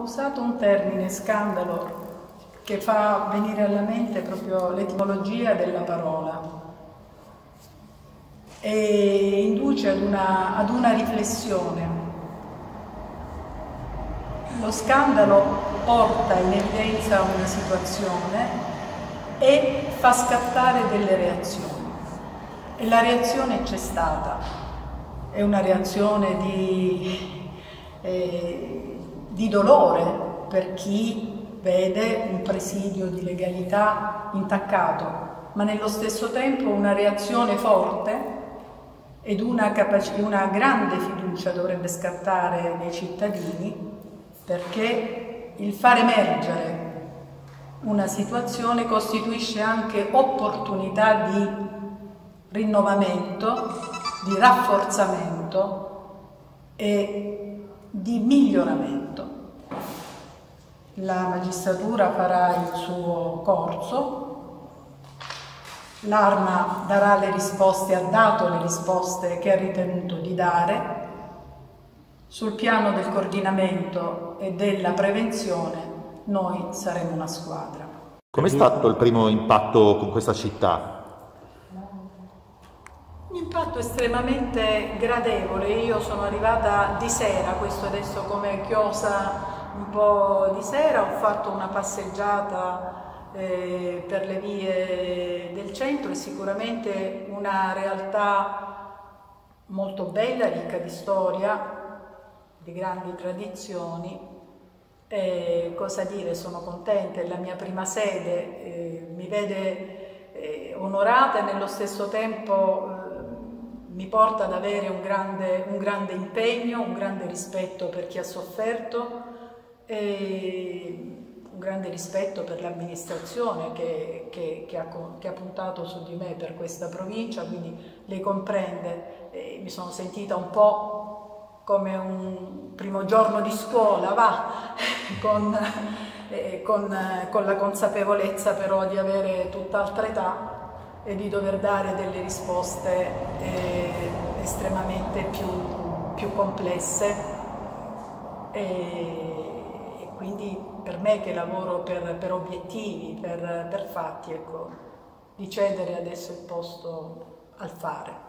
usato un termine, scandalo, che fa venire alla mente proprio l'etimologia della parola e induce ad una, ad una riflessione. Lo scandalo porta in evidenza una situazione e fa scattare delle reazioni. E la reazione c'è stata, è una reazione di, eh, di dolore per chi vede un presidio di legalità intaccato, ma nello stesso tempo una reazione forte ed una, una grande fiducia dovrebbe scattare nei cittadini perché il far emergere una situazione costituisce anche opportunità di rinnovamento, di rafforzamento e di miglioramento. La magistratura farà il suo corso, l'Arma darà le risposte, ha dato le risposte che ha ritenuto di dare. Sul piano del coordinamento e della prevenzione noi saremo una squadra. Com'è stato il primo impatto con questa città? Un impatto estremamente gradevole, io sono arrivata di sera, questo adesso come chiosa un po' di sera, ho fatto una passeggiata eh, per le vie del centro, è sicuramente una realtà molto bella, ricca di storia, di grandi tradizioni. Eh, cosa dire, sono contenta, è la mia prima sede, eh, mi vede eh, onorata e nello stesso tempo eh, mi porta ad avere un grande, un grande, impegno, un grande rispetto per chi ha sofferto e un grande rispetto per l'amministrazione che, che, che, ha, che, ha, puntato su di me per questa provincia, quindi lei comprende, mi sono sentita un po' come un primo giorno di scuola, va, con, eh, con, con la consapevolezza però di avere tutt'altra età e di dover dare delle risposte eh, estremamente più, più complesse quindi per me che lavoro per, per obiettivi, per, per fatti, ecco, di cedere adesso il posto al fare.